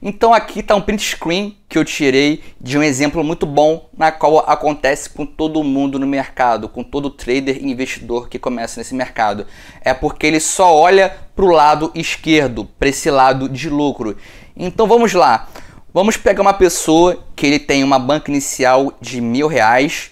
Então aqui está um print screen que eu tirei de um exemplo muito bom na qual acontece com todo mundo no mercado, com todo trader e investidor que começa nesse mercado. É porque ele só olha para o lado esquerdo, para esse lado de lucro. Então vamos lá. Vamos pegar uma pessoa que ele tem uma banca inicial de mil reais.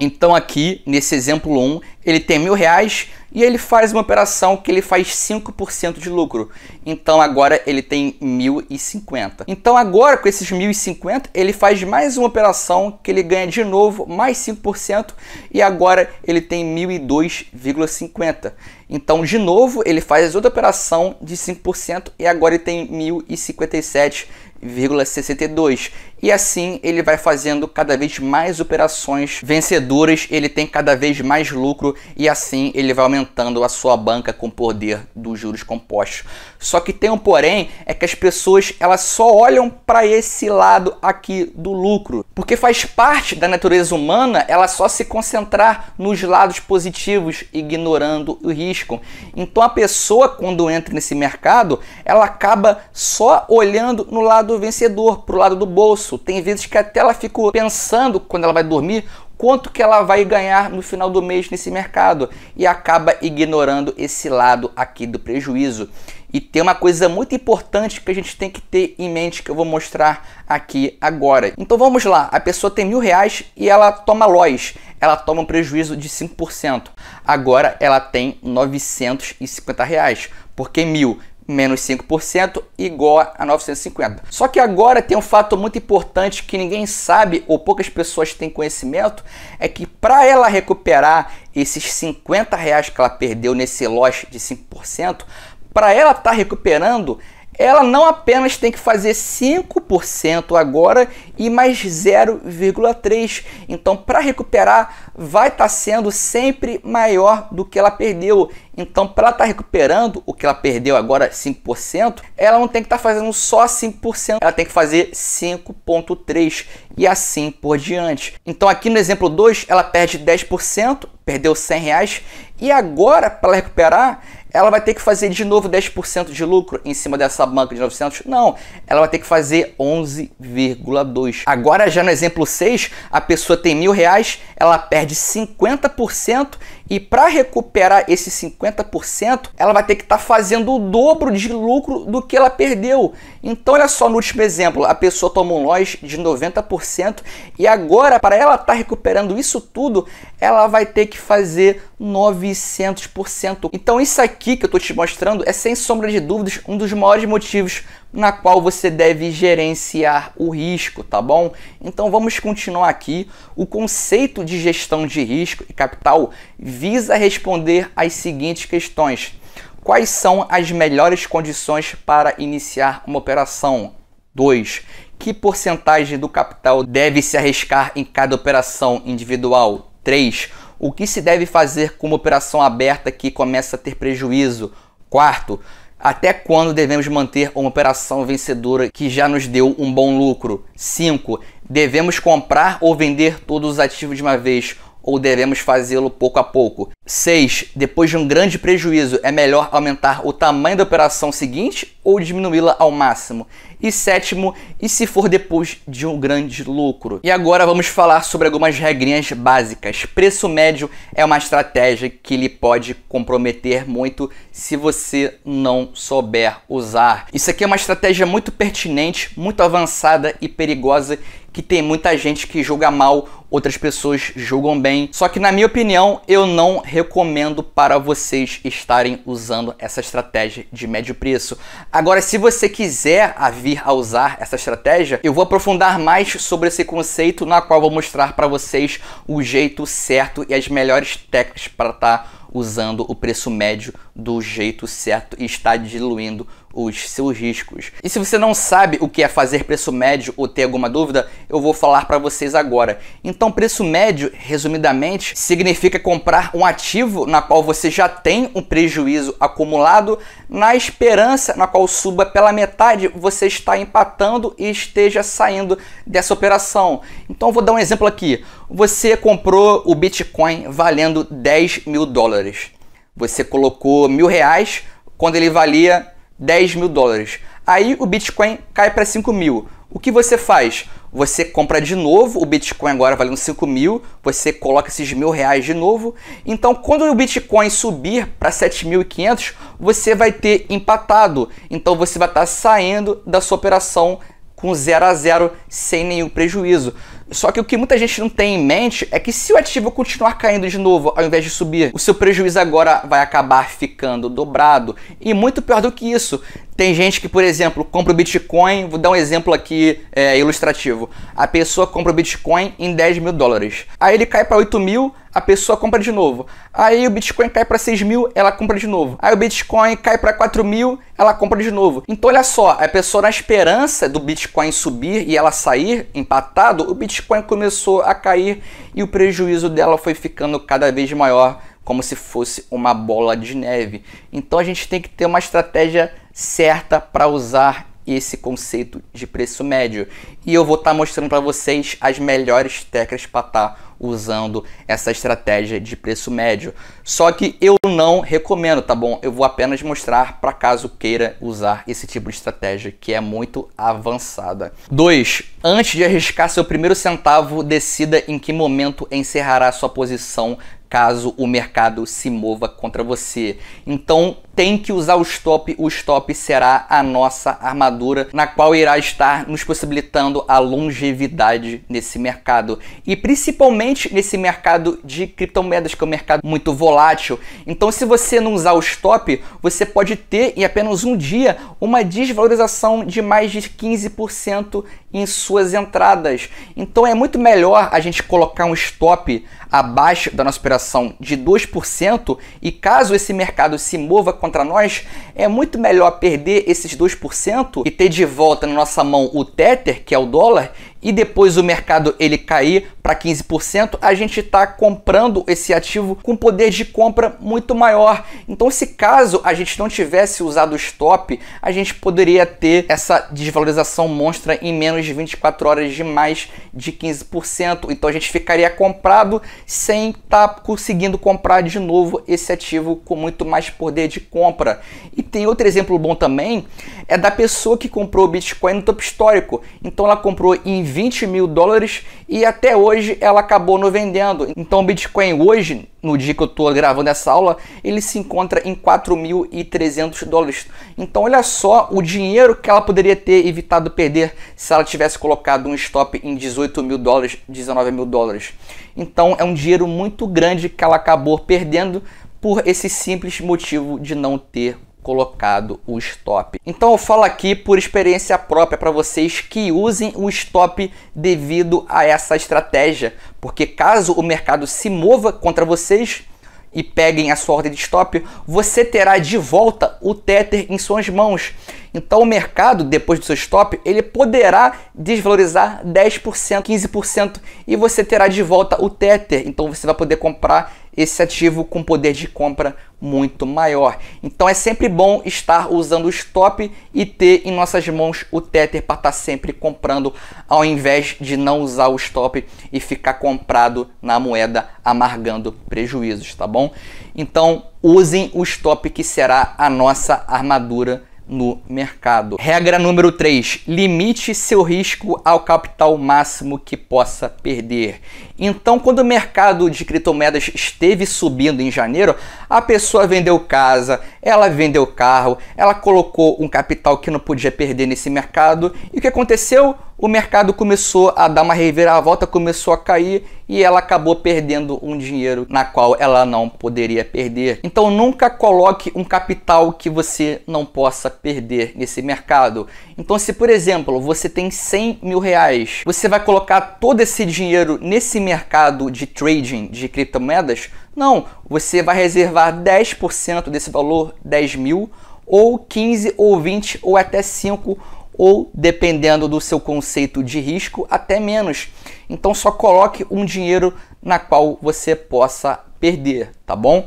Então aqui, nesse exemplo 1, ele tem mil reais e ele faz uma operação que ele faz 5% de lucro. Então agora ele tem 1.050. Então agora com esses 1.050 ele faz mais uma operação que ele ganha de novo mais 5% e agora ele tem 1.002,50. Então de novo ele faz outra operação de 5% e agora ele tem 1.057 0,62 e assim ele vai fazendo cada vez mais operações vencedoras, ele tem cada vez mais lucro e assim ele vai aumentando a sua banca com o poder dos juros compostos. Só que tem um porém, é que as pessoas elas só olham para esse lado aqui do lucro, porque faz parte da natureza humana ela só se concentrar nos lados positivos, ignorando o risco. Então a pessoa quando entra nesse mercado, ela acaba só olhando no lado vencedor, pro lado do bolso. Tem vezes que até ela fica pensando quando ela vai dormir quanto que ela vai ganhar no final do mês nesse mercado e acaba ignorando esse lado aqui do prejuízo. E tem uma coisa muito importante que a gente tem que ter em mente que eu vou mostrar aqui agora. Então vamos lá, a pessoa tem mil reais e ela toma lojas, ela toma um prejuízo de 5%. Agora ela tem 950 reais, porque mil menos 5% igual a 950. Só que agora tem um fato muito importante que ninguém sabe ou poucas pessoas têm conhecimento, é que para ela recuperar esses 50 reais que ela perdeu nesse lote de 5%, para ela estar tá recuperando, ela não apenas tem que fazer 5% agora e mais 0,3%. Então, para recuperar, vai estar tá sendo sempre maior do que ela perdeu. Então, para estar tá recuperando o que ela perdeu agora, 5%, ela não tem que estar tá fazendo só 5%, ela tem que fazer 5,3% e assim por diante. Então, aqui no exemplo 2, ela perde 10%, perdeu 100 reais, e agora, para recuperar, ela vai ter que fazer de novo 10% de lucro em cima dessa banca de 900? Não, ela vai ter que fazer 11,2. Agora já no exemplo 6, a pessoa tem mil reais, ela perde 50% e para recuperar esse 50%, ela vai ter que estar tá fazendo o dobro de lucro do que ela perdeu. Então, olha só no último exemplo, a pessoa tomou um loss de 90% e agora, para ela estar tá recuperando isso tudo, ela vai ter que fazer 900%. Então, isso aqui que eu estou te mostrando é sem sombra de dúvidas um dos maiores motivos na qual você deve gerenciar o risco, tá bom? Então vamos continuar aqui. O conceito de gestão de risco e capital visa responder às seguintes questões: Quais são as melhores condições para iniciar uma operação? 2. Que porcentagem do capital deve se arriscar em cada operação individual? 3. O que se deve fazer com uma operação aberta que começa a ter prejuízo? Quarto, até quando devemos manter uma operação vencedora que já nos deu um bom lucro? 5. Devemos comprar ou vender todos os ativos de uma vez ou devemos fazê-lo pouco a pouco? 6. Depois de um grande prejuízo, é melhor aumentar o tamanho da operação seguinte ou diminuí-la ao máximo? E sétimo, e se for depois de um grande lucro? E agora vamos falar sobre algumas regrinhas básicas. Preço médio é uma estratégia que lhe pode comprometer muito se você não souber usar. Isso aqui é uma estratégia muito pertinente, muito avançada e perigosa que tem muita gente que julga mal, outras pessoas julgam bem. Só que na minha opinião, eu não recomendo para vocês estarem usando essa estratégia de médio preço. Agora, se você quiser vir a usar essa estratégia, eu vou aprofundar mais sobre esse conceito, na qual vou mostrar para vocês o jeito certo e as melhores técnicas para estar tá usando o preço médio do jeito certo e está diluindo os seus riscos. E se você não sabe o que é fazer preço médio ou tem alguma dúvida, eu vou falar para vocês agora. Então, preço médio, resumidamente, significa comprar um ativo na qual você já tem um prejuízo acumulado, na esperança na qual suba pela metade, você está empatando e esteja saindo dessa operação. Então, vou dar um exemplo aqui. Você comprou o Bitcoin valendo 10 mil dólares. Você colocou mil reais quando ele valia 10 mil dólares. Aí o Bitcoin cai para 5 mil. O que você faz? Você compra de novo, o Bitcoin agora valendo 5 mil, você coloca esses mil reais de novo. Então, quando o Bitcoin subir para 7.500, você vai ter empatado. Então, você vai estar tá saindo da sua operação com 0 a 0 sem nenhum prejuízo. Só que o que muita gente não tem em mente é que se o ativo continuar caindo de novo ao invés de subir, o seu prejuízo agora vai acabar ficando dobrado. E muito pior do que isso, tem gente que, por exemplo, compra o Bitcoin, vou dar um exemplo aqui é, ilustrativo. A pessoa compra o Bitcoin em 10 mil dólares. Aí ele cai para 8 mil, a pessoa compra de novo. Aí o Bitcoin cai para 6 mil, ela compra de novo. Aí o Bitcoin cai para 4 mil, ela compra de novo. Então olha só, a pessoa na esperança do Bitcoin subir e ela sair empatado, o Bitcoin começou a cair e o prejuízo dela foi ficando cada vez maior como se fosse uma bola de neve. Então a gente tem que ter uma estratégia certa para usar esse conceito de preço médio. E eu vou estar tá mostrando para vocês as melhores técnicas para estar tá usando essa estratégia de preço médio. Só que eu não recomendo, tá bom? Eu vou apenas mostrar para caso queira usar esse tipo de estratégia que é muito avançada. 2. Antes de arriscar seu primeiro centavo, decida em que momento encerrará sua posição caso o mercado se mova contra você. Então tem que usar o stop. O stop será a nossa armadura, na qual irá estar nos possibilitando a longevidade nesse mercado e principalmente nesse mercado de criptomoedas, que é um mercado muito volátil. Então, se você não usar o stop, você pode ter em apenas um dia uma desvalorização de mais de 15% em suas entradas. Então, é muito melhor a gente colocar um stop abaixo da nossa operação de 2% e caso esse mercado se mova contra nós, é muito melhor perder esses 2% e ter de volta na nossa mão o Tether, que é o dólar, e depois o mercado ele cair para 15%, a gente está comprando esse ativo com poder de compra muito maior. Então, se caso a gente não tivesse usado o stop, a gente poderia ter essa desvalorização monstra em menos de 24 horas de mais de 15%. Então, a gente ficaria comprado sem estar tá conseguindo comprar de novo esse ativo com muito mais poder de compra. E tem outro exemplo bom também, é da pessoa que comprou o Bitcoin no topo histórico. Então, ela comprou em 20 mil dólares e até hoje ela acabou não vendendo. Então o Bitcoin hoje, no dia que eu estou gravando essa aula, ele se encontra em 4.300 dólares. Então olha só o dinheiro que ela poderia ter evitado perder se ela tivesse colocado um stop em 18 mil dólares, 19 mil dólares. Então é um dinheiro muito grande que ela acabou perdendo por esse simples motivo de não ter colocado o stop. Então eu falo aqui por experiência própria para vocês que usem o stop devido a essa estratégia, porque caso o mercado se mova contra vocês, e peguem a sua ordem de stop, você terá de volta o Tether em suas mãos. Então o mercado, depois do seu stop, ele poderá desvalorizar 10%, 15% e você terá de volta o Tether. Então você vai poder comprar esse ativo com poder de compra muito maior. Então é sempre bom estar usando o stop e ter em nossas mãos o Tether para estar tá sempre comprando, ao invés de não usar o stop e ficar comprado na moeda amargando prejuízos, tá bom? Então usem o stop que será a nossa armadura no mercado. Regra número 3: limite seu risco ao capital máximo que possa perder. Então, quando o mercado de criptomoedas esteve subindo em janeiro, a pessoa vendeu casa, ela vendeu carro, ela colocou um capital que não podia perder nesse mercado. E o que aconteceu? O mercado começou a dar uma reviravolta, começou a cair e ela acabou perdendo um dinheiro na qual ela não poderia perder. Então nunca coloque um capital que você não possa perder nesse mercado. Então se por exemplo você tem 100 mil reais, você vai colocar todo esse dinheiro nesse mercado de trading de criptomoedas? Não, você vai reservar 10% desse valor, 10 mil, ou 15 ou 20 ou até 5 ou dependendo do seu conceito de risco, até menos. Então só coloque um dinheiro na qual você possa perder, tá bom?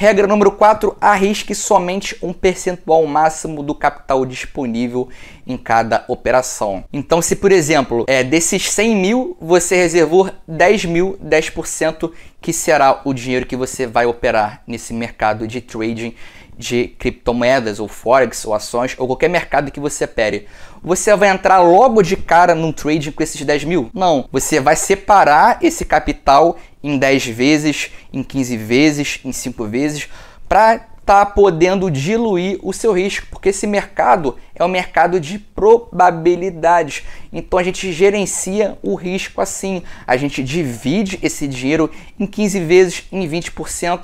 Regra número 4: arrisque somente um percentual máximo do capital disponível em cada operação. Então, se por exemplo, é, desses 100 mil, você reservou 10 mil, 10%, que será o dinheiro que você vai operar nesse mercado de trading de criptomoedas, ou forex, ou ações, ou qualquer mercado que você opere, você vai entrar logo de cara num trading com esses 10 mil? Não. Você vai separar esse capital em 10 vezes, em 15 vezes, em 5 vezes, para tá podendo diluir o seu risco, porque esse mercado é um mercado de probabilidades. Então a gente gerencia o risco assim. A gente divide esse dinheiro em 15 vezes, em 20%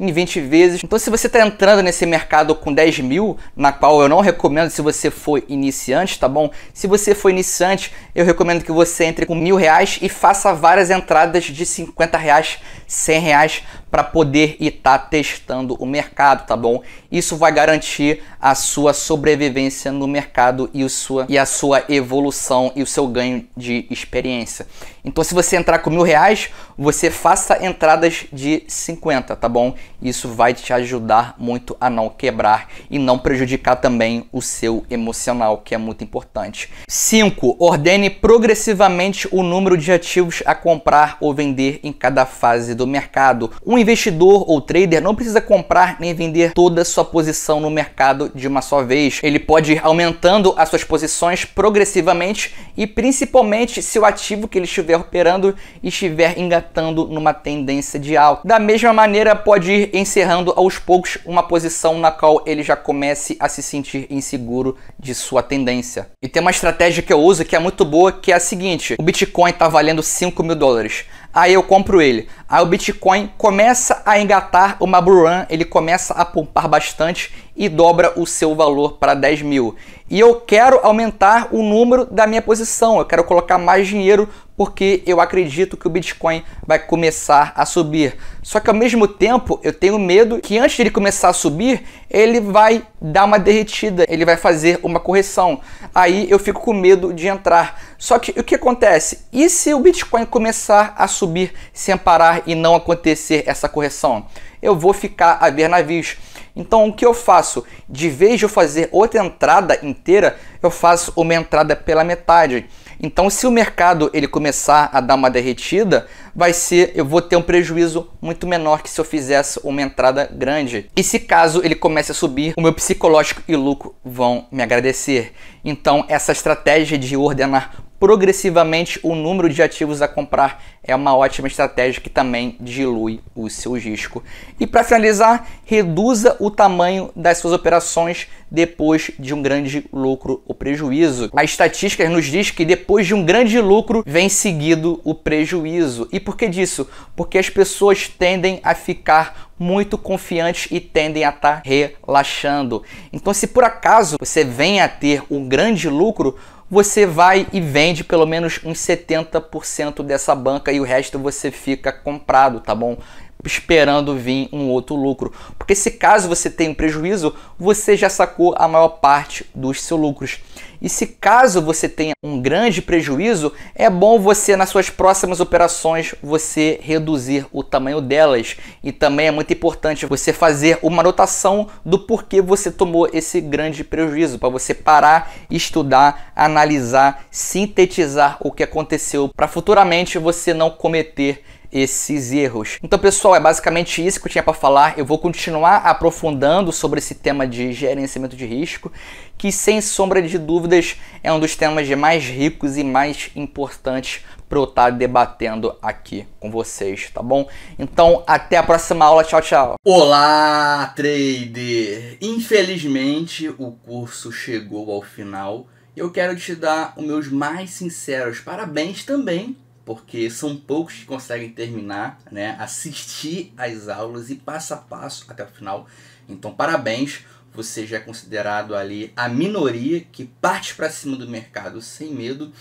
em 20 vezes. Então, se você está entrando nesse mercado com 10 mil, na qual eu não recomendo se você for iniciante, tá bom? Se você for iniciante, eu recomendo que você entre com mil reais e faça várias entradas de 50 reais, 100 reais para poder estar tá testando o mercado, tá bom? Isso vai garantir a sua sobrevivência no mercado e, o sua, e a sua evolução e o seu ganho de experiência. Então, se você entrar com mil reais, você faça entradas de 50, tá bom? Isso vai te ajudar muito a não quebrar e não prejudicar também o seu emocional, que é muito importante. 5. Ordene progressivamente o número de ativos a comprar ou vender em cada fase do mercado. Um investidor ou trader não precisa comprar nem vender toda a sua posição no mercado de uma só vez. Ele pode ir aumentando as suas posições progressivamente e principalmente se o ativo que ele estiver operando estiver engatando numa tendência de alta. Da mesma maneira, pode ir encerrando aos poucos uma posição na qual ele já comece a se sentir inseguro de sua tendência. E tem uma estratégia que eu uso que é muito boa, que é a seguinte: o Bitcoin está valendo 5 mil dólares aí eu compro ele. Aí o Bitcoin começa a engatar uma bull run, ele começa a poupar bastante e dobra o seu valor para 10 mil. E eu quero aumentar o número da minha posição, eu quero colocar mais dinheiro porque eu acredito que o Bitcoin vai começar a subir. Só que ao mesmo tempo eu tenho medo que antes de ele começar a subir, ele vai dar uma derretida, ele vai fazer uma correção. Aí eu fico com medo de entrar. Só que o que acontece? E se o Bitcoin começar a subir sem parar e não acontecer essa correção? Eu vou ficar a ver navios. Então o que eu faço? De vez de eu fazer outra entrada inteira, eu faço uma entrada pela metade. Então, se o mercado ele começar a dar uma derretida, vai ser eu vou ter um prejuízo muito menor que se eu fizesse uma entrada grande. E se caso ele comece a subir, o meu psicológico e lucro vão me agradecer. Então, essa estratégia de ordenar progressivamente o número de ativos a comprar é uma ótima estratégia que também dilui o seu risco. E para finalizar, reduza o tamanho das suas operações depois de um grande lucro ou prejuízo. A estatística nos diz que depois de um grande lucro vem seguido o prejuízo. E por que disso? Porque as pessoas tendem a ficar muito confiantes e tendem a estar tá relaxando. Então, se por acaso você vem a ter um grande lucro, você vai e vende pelo menos uns 70% dessa banca e o resto você fica comprado, tá bom? Esperando vir um outro lucro. Porque se caso você tenha um prejuízo, você já sacou a maior parte dos seus lucros. E se caso você tenha um grande prejuízo, é bom você nas suas próximas operações você reduzir o tamanho delas. E também é muito importante você fazer uma anotação do porquê você tomou esse grande prejuízo, para você parar, estudar, analisar, sintetizar o que aconteceu para futuramente você não cometer esses erros. Então, pessoal, é basicamente isso que eu tinha para falar. Eu vou continuar aprofundando sobre esse tema de gerenciamento de risco, que sem sombra de dúvidas é um dos temas mais ricos e mais importantes para eu estar debatendo aqui com vocês, tá bom? Então, até a próxima aula. Tchau, tchau. Olá, trader! Infelizmente, o curso chegou ao final. Eu quero te dar os meus mais sinceros parabéns também porque são poucos que conseguem terminar, né, assistir às aulas e passo a passo até o final. Então, parabéns, você já é considerado ali a minoria que parte para cima do mercado sem medo.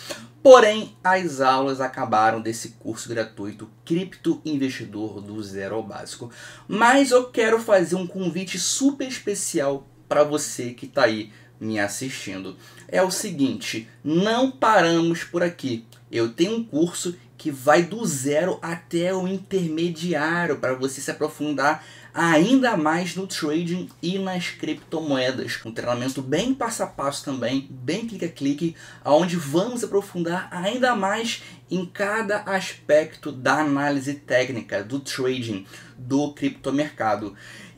Porém, as aulas acabaram desse curso gratuito Cripto Investidor do Zero ao Básico. Mas eu quero fazer um convite super especial para você que está aí me assistindo. É o seguinte, não paramos por aqui eu tenho um curso que vai do zero até o intermediário para você se aprofundar ainda mais no trading e nas criptomoedas. Um treinamento bem passo a passo também, bem clique a clique, onde vamos aprofundar ainda mais em cada aspecto da análise técnica do trading do criptomercado.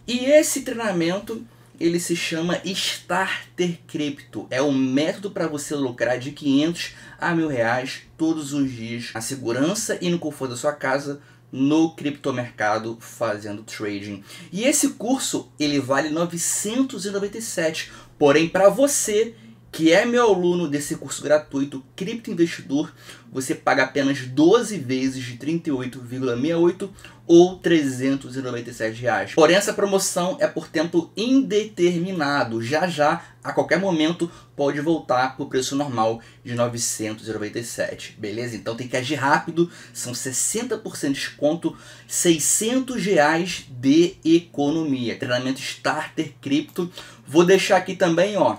E esse treinamento ele se chama Starter Crypto. É um método para você lucrar de 500 a mil reais todos os dias na segurança e no conforto da sua casa no criptomercado fazendo trading. E esse curso ele vale 997, porém para você que é meu aluno desse curso gratuito Cripto Investidor, você paga apenas 12 vezes de 38,68 ou 397 reais. Porém, essa promoção é por tempo indeterminado. Já já, a qualquer momento, pode voltar para o preço normal de 997. Beleza? Então tem que agir rápido. São 60% de desconto, 600 reais de economia. Treinamento Starter Cripto. Vou deixar aqui também, ó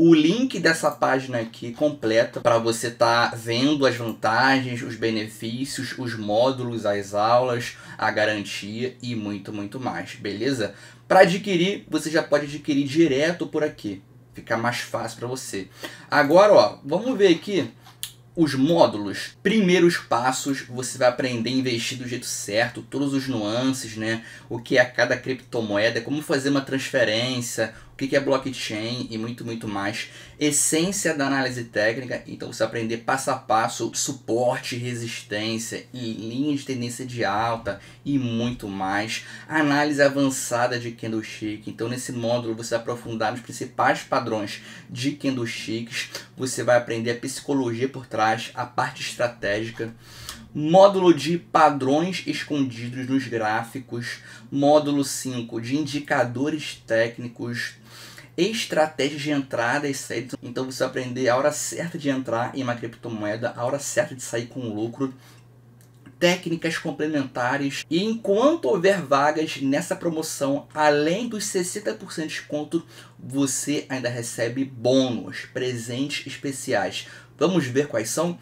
o link dessa página aqui completa para você estar tá vendo as vantagens, os benefícios, os módulos, as aulas, a garantia e muito, muito mais, beleza? Para adquirir, você já pode adquirir direto por aqui, fica mais fácil para você. Agora, ó, vamos ver aqui os módulos, primeiros passos, você vai aprender a investir do jeito certo, todos os nuances, né? O que é cada criptomoeda, como fazer uma transferência, o que é blockchain e muito, muito mais. Essência da análise técnica, então você aprender passo a passo, suporte, resistência e linha de tendência de alta e muito mais. Análise avançada de candlestick, então nesse módulo você vai aprofundar nos principais padrões de candlesticks, você vai aprender a psicologia por trás, a parte estratégica módulo de padrões escondidos nos gráficos, módulo 5 de indicadores técnicos, estratégias de entrada e saída. Então você vai aprender a hora certa de entrar em uma criptomoeda, a hora certa de sair com lucro, técnicas complementares. E enquanto houver vagas nessa promoção, além dos 60% de desconto, você ainda recebe bônus, presentes especiais. Vamos ver quais são?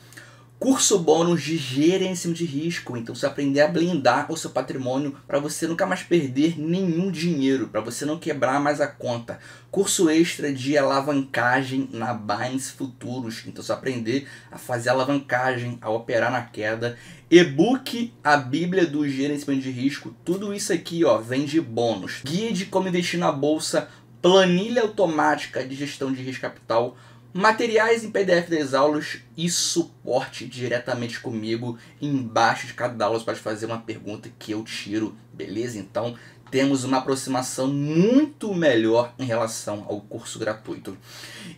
Curso bônus de gerenciamento de risco. Então, você aprender a blindar o seu patrimônio para você nunca mais perder nenhum dinheiro, para você não quebrar mais a conta. Curso extra de alavancagem na Binance Futuros. Então, você aprender a fazer alavancagem, a operar na queda. E-book A Bíblia do Gerenciamento de Risco. Tudo isso aqui ó, vem de bônus. Guia de como investir na bolsa. Planilha automática de gestão de risco capital materiais em PDF das aulas e suporte diretamente comigo. Embaixo de cada aula pode fazer uma pergunta que eu tiro, beleza? Então temos uma aproximação muito melhor em relação ao curso gratuito.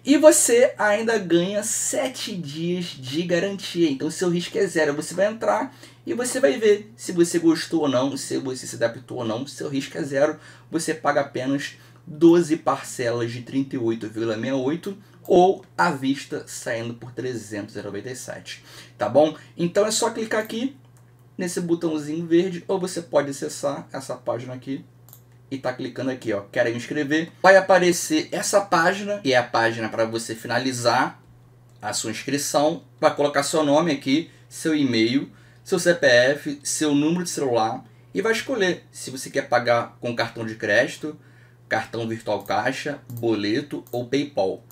E você ainda ganha 7 dias de garantia, então seu risco é zero. Você vai entrar e você vai ver se você gostou ou não, se você se adaptou ou não. Seu risco é zero, você paga apenas 12 parcelas de 38,68 ou à vista saindo por 397, tá bom? Então é só clicar aqui nesse botãozinho verde ou você pode acessar essa página aqui e tá clicando aqui, ó, quer inscrever, vai aparecer essa página, que é a página para você finalizar a sua inscrição, vai colocar seu nome aqui, seu e-mail, seu CPF, seu número de celular e vai escolher se você quer pagar com cartão de crédito, cartão virtual caixa, boleto ou PayPal.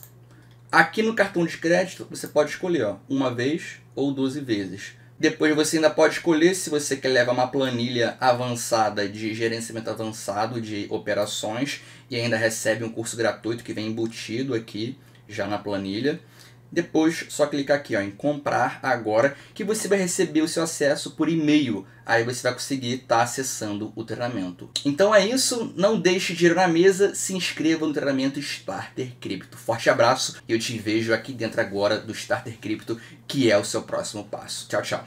Aqui no cartão de crédito você pode escolher ó, uma vez ou 12 vezes. Depois você ainda pode escolher se você quer levar uma planilha avançada de gerenciamento avançado de operações e ainda recebe um curso gratuito que vem embutido aqui já na planilha. Depois, só clicar aqui ó, em comprar agora, que você vai receber o seu acesso por e-mail. Aí você vai conseguir estar tá acessando o treinamento. Então é isso, não deixe dinheiro na mesa, se inscreva no treinamento Starter Cripto. Forte abraço e eu te vejo aqui dentro agora do Starter Cripto, que é o seu próximo passo. Tchau, tchau.